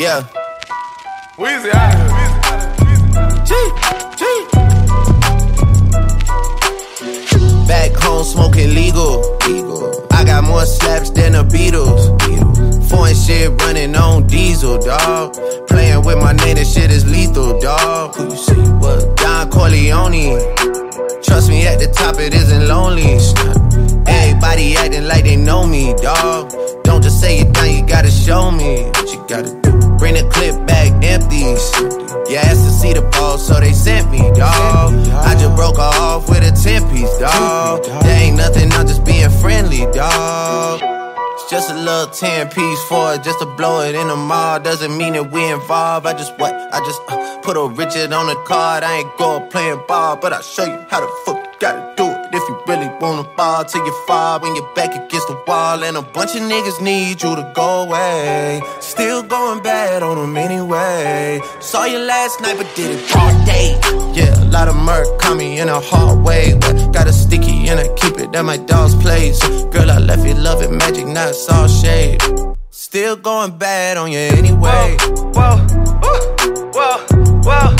Yeah. Wheezy out here. Back home smoking legal. legal. I got more slaps than the Beatles. Beatles. Foreign shit running on diesel, dog. Playing with my name, this shit is lethal, dog. Who you see? What? Don Corleone. Trust me, at the top it isn't lonely. Everybody acting like they know me, dog. Don't just say it down, you gotta show me what you gotta do. Bring the clip back empty. You asked to see the ball, so they sent me, dog. I just broke off with a 10 piece, dog. There ain't nothing, I'm just being friendly. It's just a little 10 piece for it, just to blow it in the mall. Doesn't mean that we involved. I just what? I just uh, put a Richard on the card. I ain't go playing ball, but I'll show you how the fuck you gotta do. If you really wanna fall till you fall when you're back against the wall. And a bunch of niggas need you to go away. Still going bad on them anyway. Saw you last night, but did it all day. Yeah, a lot of murk caught me in a hard way. But got a sticky and I keep it at my dog's place. Girl, I left you loving magic, not all shade. Still going bad on you anyway. Whoa, whoa, whoa, whoa, whoa.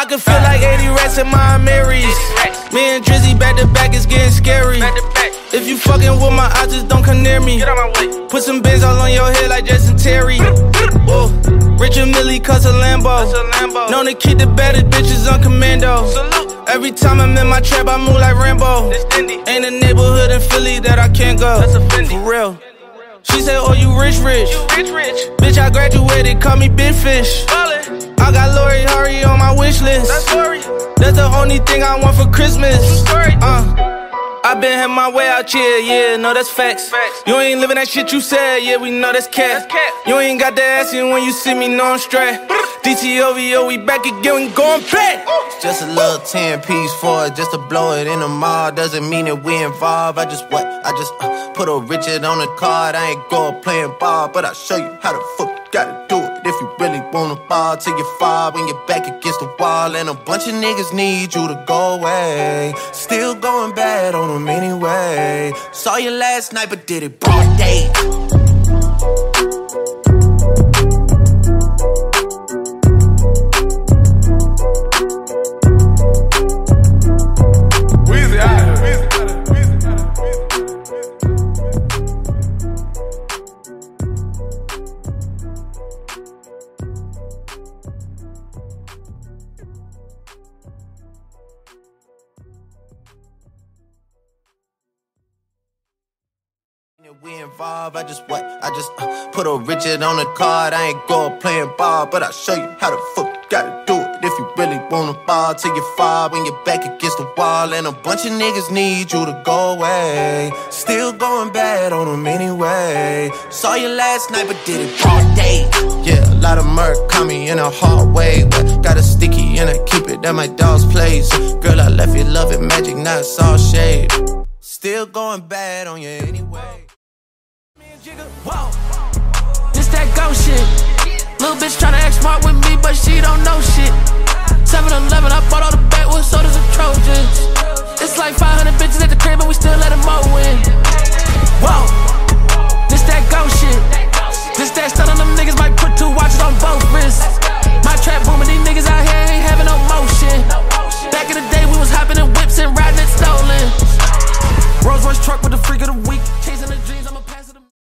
I can feel like 80 rats in my Amiris. Me and Drizzy back to back is getting scary. Back to back. If you fucking with my eyes, just don't come near me. Get out my way. Put some bins all on your head like Jason Terry. Whoa. Richard Mille cuss a Lambo. A Lambo. Known to keep the baddest bitches on commando. Every time I'm in my trap, I move like Rambo. Ain't a neighborhood in Philly that I can't go. That's a Fendi. For real. She said, Oh, you rich, rich. You rich, rich. Bitch, I graduated, call me Big Fish. Ballin'. I got Lori Harvey on my only thing I want for Christmas. Uh. I been had my way out here, yeah, no, that's facts. Facts. You ain't living that shit you said, yeah, we know that's cat. That's cat. You ain't got the ass in when you see me, no, I'm straight. DTOVO, we back again, we going back. It's just a little 10 piece for it, just to blow it in the mall. Doesn't mean that we involved. I just what? I just uh, put a Richard on the card. I ain't go playing ball, but I'll show you how the fuck gotta do it. If you really wanna fall till you fall when you're back against the wall. And a bunch of niggas need you to go away. Still going bad on them anyway. Saw you last night, but did it broad day. We involved, I just what? I just uh, put a Richard on the card. I ain't go playing ball, but I'll show you how the fuck you gotta do it. If you really wanna fall till you fall when you're back against the wall. And a bunch of niggas need you to go away. Still going bad on them anyway. Saw you last night, but did it all day. Yeah, a lot of murk caught me in a hard way. But got a sticky and I keep it at my dog's place. Girl, I left you love it, magic, not all shade. Still going bad on you anyway. But she don't know shit.